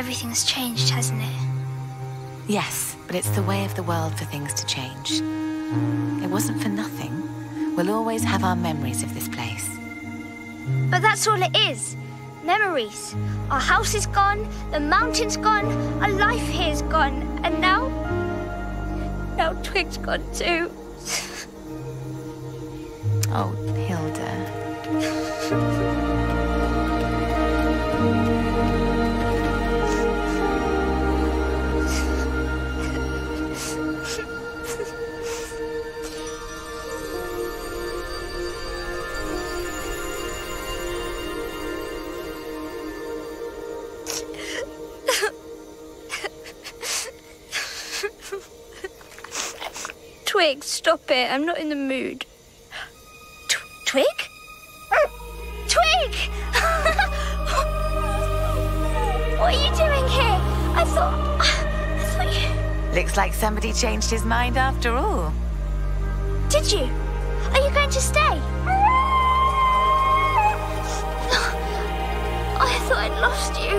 Everything's changed, hasn't it? Yes, but it's the way of the world for things to change. It wasn't for nothing. We'll always have our memories of this place. But that's all it is. Memories. Our house is gone, the mountain's gone, our life here's gone, and now... Now Twig's gone too. Oh, Hilda. Twig, stop it. I'm not in the mood. Tw Twig? Twig! what are you doing here? I thought... I thought you... Looks like somebody changed his mind after all. Did you? Are you going to stay? I thought I'd lost you.